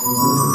mm